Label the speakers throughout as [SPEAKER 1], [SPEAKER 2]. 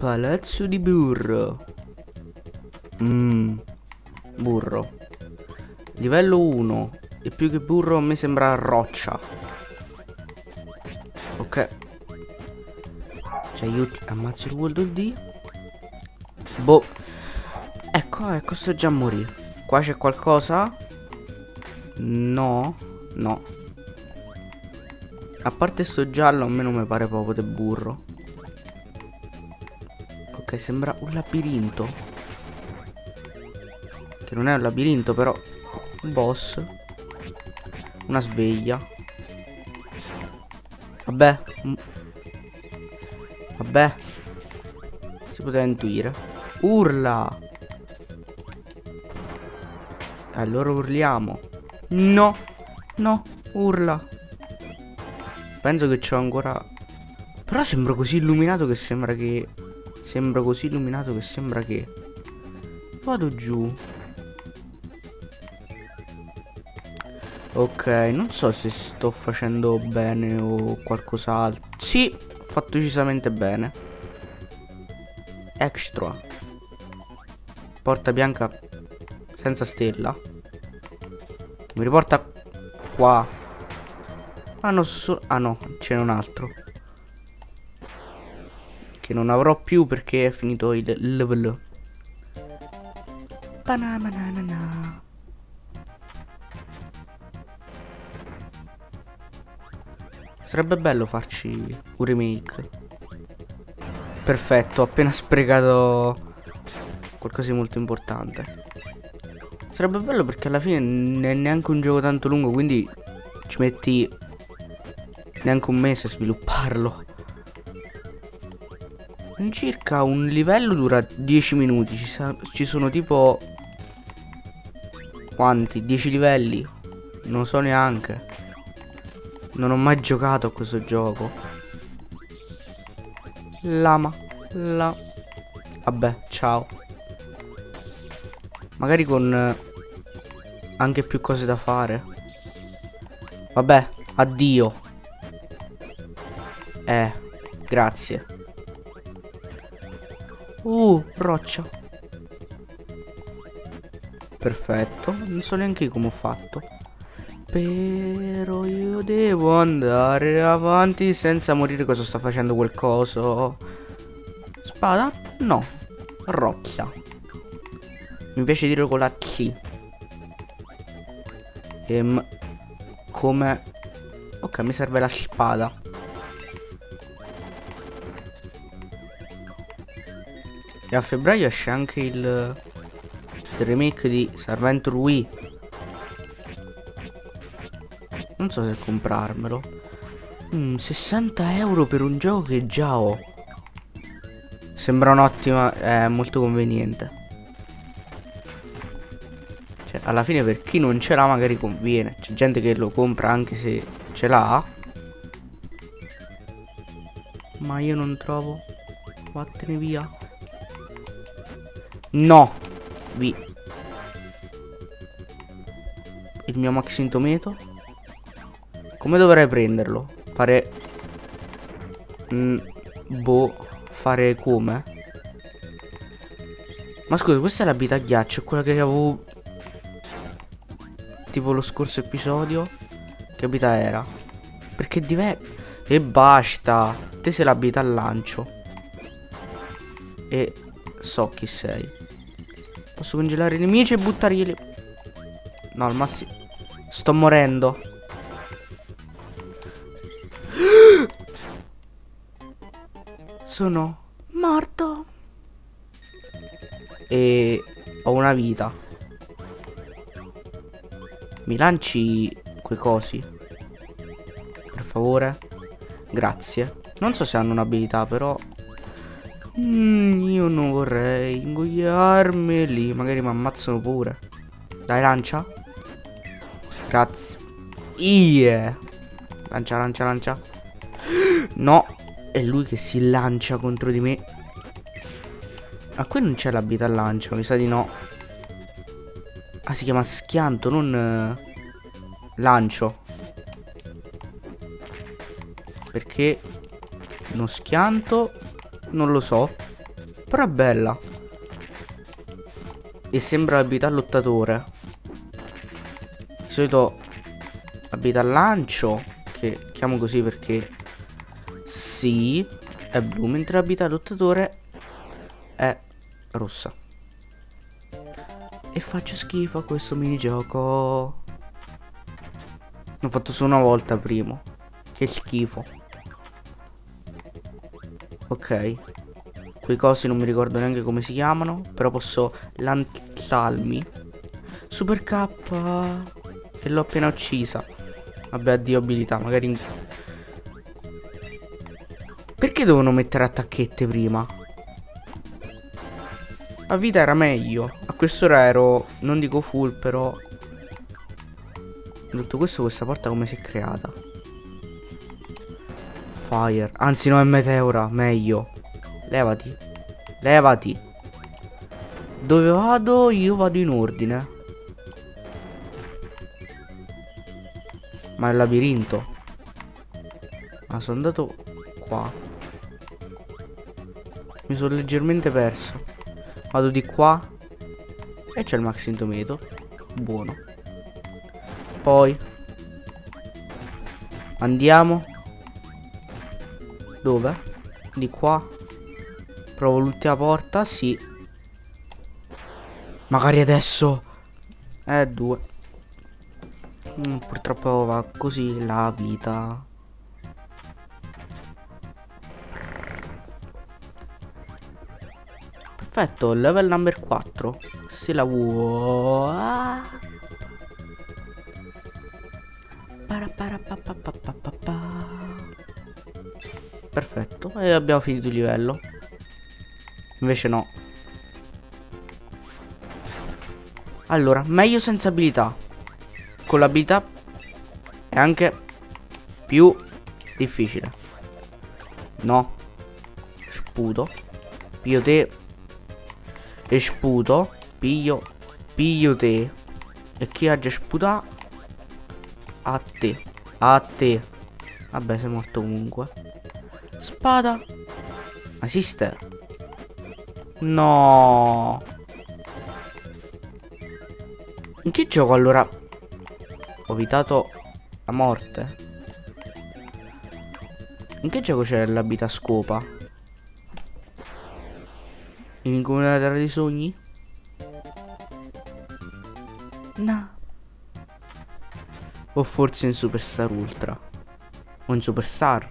[SPEAKER 1] Palazzo di burro. Mmm. Burro. Livello 1. E più che burro a me sembra roccia. Ok. Cioè io ammazzo il World of D. Boh. Ecco, ecco, sto già a morire. Qua c'è qualcosa? No. No. A parte sto giallo, a me non mi pare proprio del burro. Ok, sembra un labirinto. Che non è un labirinto, però. Un boss. Una sveglia. Vabbè. Vabbè. Si poteva intuire. Urla. Allora urliamo. No. No. Urla. Penso che c'ho ancora... Però sembra così illuminato che sembra che... Sembra così illuminato che sembra che... Vado giù. Ok, non so se sto facendo bene o qualcos'altro. Sì, ho fatto decisamente bene. Extra. Porta bianca senza stella. Mi riporta qua. Ah no, so ah, no c'è un altro. Che non avrò più perché è finito il level. Banana. Sarebbe bello farci un remake. Perfetto, ho appena sprecato qualcosa di molto importante. Sarebbe bello perché alla fine non è neanche un gioco tanto lungo, quindi ci metti neanche un mese a svilupparlo. Circa un livello dura 10 minuti, ci, ci sono tipo... Quanti? 10 livelli? Non so neanche. Non ho mai giocato a questo gioco. Lama. La. Vabbè, ciao. Magari con eh, anche più cose da fare. Vabbè, addio. Eh, grazie. Uh, roccia. Perfetto, non so neanche come ho fatto. Però io devo andare avanti senza morire cosa sta facendo quel coso. Spada? No. Roccia. Mi piace dire con la C. Ehm, come... Ok, mi serve la spada. E a febbraio esce anche il, il remake di Serventure Wii non so se comprarmelo. Mm, 60 euro per un gioco che già ho. Sembra un'ottima... È molto conveniente. Cioè, alla fine per chi non ce l'ha magari conviene. C'è gente che lo compra anche se ce l'ha. Ma io non trovo. Vattene via. No. Vi. Il mio Max Intometo. Come dovrei prenderlo? Fare... Mm, boh, fare come? Ma scusa, questa è l'abita ghiaccio, è quella che avevo... Tipo lo scorso episodio? Che abita era? Perché diverso... E basta! Te sei l'abita al lancio. E so chi sei. Posso congelare i nemici e buttarglieli... No, al massimo... Sto morendo. sono morto. E ho una vita. Mi lanci quei cosi? Per favore? Grazie. Non so se hanno un'abilità, però... Mm, io non vorrei ingoiarmeli. Magari mi ammazzano pure. Dai, lancia. Grazie. Yeah. Lancia, lancia, lancia. No, è lui che si lancia contro di me. Ma qui non c'è l'abita al lancio, mi sa di no. Ah, si chiama schianto, non uh, lancio. Perché uno schianto non lo so. Però è bella. E sembra l'abilità lottatore. Di solito abilità lancio, che chiamo così perché sì, è blu, mentre l'abilità lottatore è rossa. E faccio schifo a questo minigioco. L'ho fatto solo una volta prima. Che schifo. Ok. Quei cosi non mi ricordo neanche come si chiamano. Però posso lanciarmi. Super K. E l'ho appena uccisa. Vabbè, addio abilità. Magari... In... Perché devono mettere attacchette prima? La vita era meglio. A quest'ora ero... Non dico full, però... Detto questo, questa porta come si è creata? Fire. Anzi, no, è meteora. Meglio. Levati. Levati. Dove vado? Io vado in ordine. Ma è il labirinto. Ma sono andato qua. Mi sono leggermente perso. Vado di qua. E c'è il max intometo. Buono. Poi Andiamo Dove? Di qua? Provo l'ultima porta, sì. Magari adesso. Eh, due. Mm, Purtroppo va così la vita. Perfetto, level number 4 Se la vuoi Perfetto, e abbiamo finito il livello. Invece no. Allora, meglio senza abilità. Con l'abilità è anche più difficile. No. Sputo. Piglio te. E sputo. Piglio. Piglio te. E chi ha già sputato a te. A te. Vabbè, sei morto comunque. Spada. Esiste? No. In che gioco allora ho evitato la morte? In che gioco c'è l'abita scopa? In della terra dei sogni? No. O forse in Superstar Ultra. O in Superstar.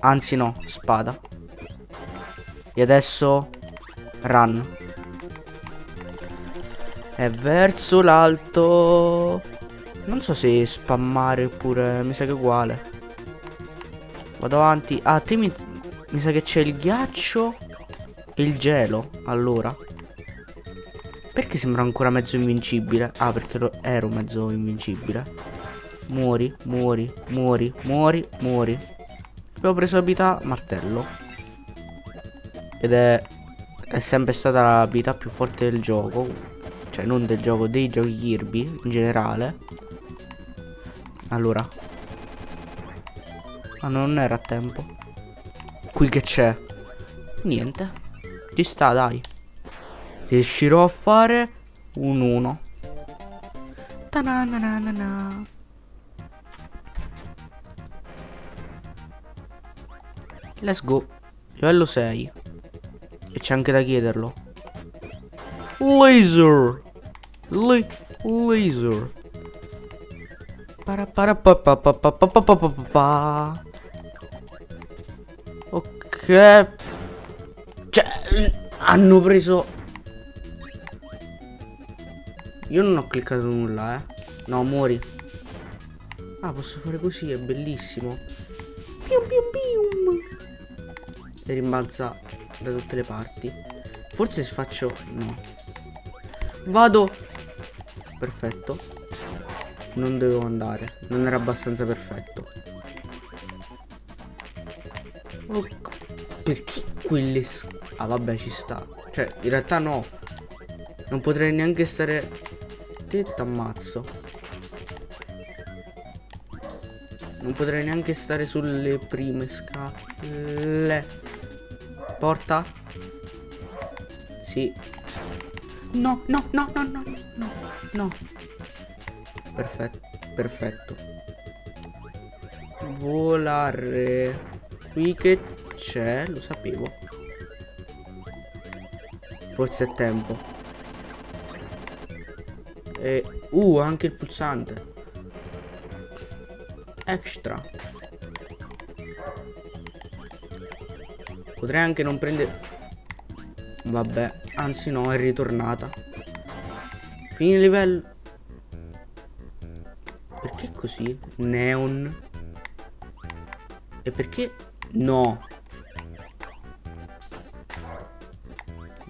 [SPEAKER 1] Anzi no, spada. E adesso run. E verso l'alto. Non so se spammare oppure mi sa che è uguale. Vado avanti. Ah, te mi, mi sa che c'è il ghiaccio e il gelo. Allora. Perché sembra ancora mezzo invincibile? Ah, perché ero mezzo invincibile. Muori, muori, muori, muori, muori. Abbiamo preso l'abilità martello. Ed è, è sempre stata l'abilità più forte del gioco. Cioè, non del gioco, dei giochi Kirby in generale. Allora. Ah, non era a tempo. Qui che c'è? Niente. Ci sta, dai riuscirò a fare un 1 Ta-na-na-na-na. Let's go. Livello 6 E c'è anche da chiederlo. Laser. Le Laser. Ok. Cioè Hanno preso. Io non ho cliccato nulla, eh. No, muori. Ah, posso fare così, è bellissimo. Pium pium pium. E rimbalza da tutte le parti. Forse se faccio... No. Vado. Perfetto. Non dovevo andare. Non era abbastanza perfetto. Oh, perché quelle... Ah, vabbè, ci sta. Cioè, in realtà no. Non potrei neanche stare te t'ammazzo Non potrei neanche stare sulle prime scale. Porta? Sì. No, no, no, no, no, no, no. Perfetto, perfetto. Volare. Qui che c'è, lo sapevo. Forse è tempo. E... Uh, anche il pulsante. Extra. Potrei anche non prendere... Vabbè, anzi no, è ritornata. Fine livello. Perché così? Neon. E perché? No.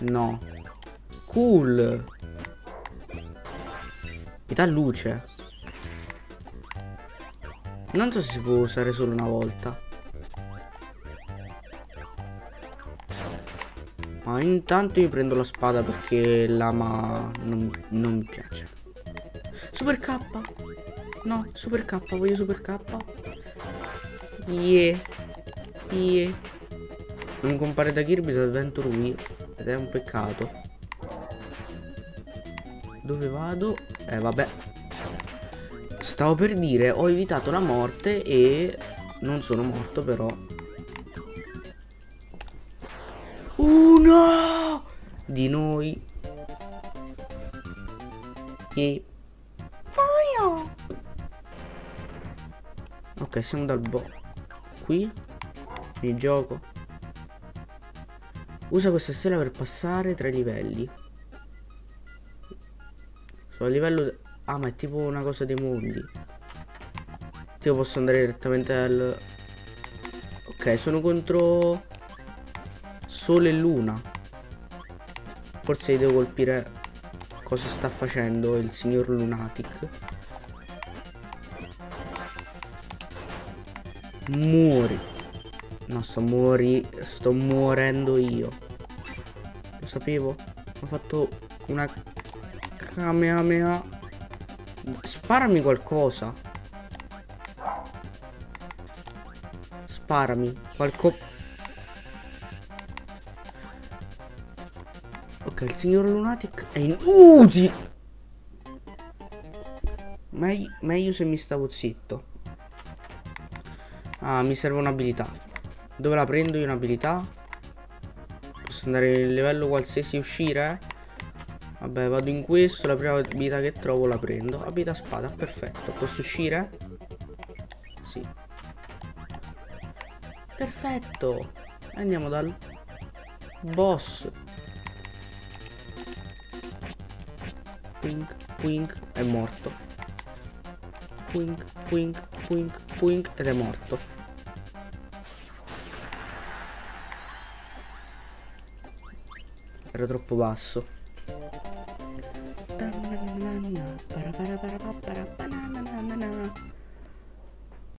[SPEAKER 1] No. Cool. Mi dà luce. Non so se si può usare solo una volta. Ma intanto io prendo la spada perché l'ama non, non mi piace. Super K. No, Super K, voglio Super K. Yeah. Yeah. Non compare da Kirby's Adventure Wii. Ed è un peccato. Dove vado? Eh vabbè. Stavo per dire, ho evitato la morte e non sono morto però. Di noi. E Ok, siamo dal bo. Qui il gioco. Usa questa stella per passare tra i livelli. Sono a livello Ah ma è tipo una cosa dei mondi Io posso andare direttamente al Ok sono contro Sole e luna Forse devo colpire Cosa sta facendo il signor Lunatic Muori No sto muori Sto morendo io Lo sapevo Ho fatto una Kamehameha Sparami qualcosa. Sparami. Qualco... Ok, il signor Lunatic è inutile. Meg meglio se mi stavo zitto. Ah, mi serve un'abilità. Dove la prendo io un'abilità? Posso andare nel livello qualsiasi uscire? Vabbè vado in questo La prima abilità che trovo la prendo Abilità spada perfetto Posso uscire? Sì Perfetto Andiamo dal Boss Pink Pink È morto. Pink Pink Pink Pink Ed è morto. Era troppo basso